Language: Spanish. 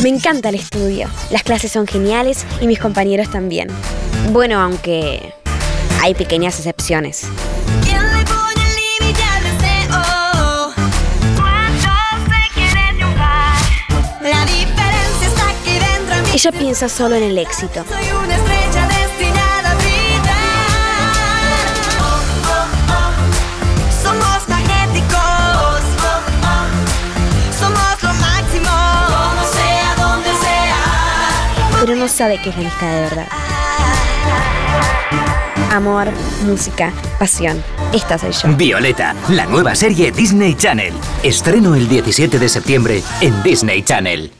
Me encanta el estudio, las clases son geniales y mis compañeros también. Bueno, aunque hay pequeñas excepciones. Ella piensa solo en el éxito. Pero no sabe qué es la amistad de verdad. Amor, música, pasión. Esta soy yo. Violeta, la nueva serie Disney Channel. Estreno el 17 de septiembre en Disney Channel.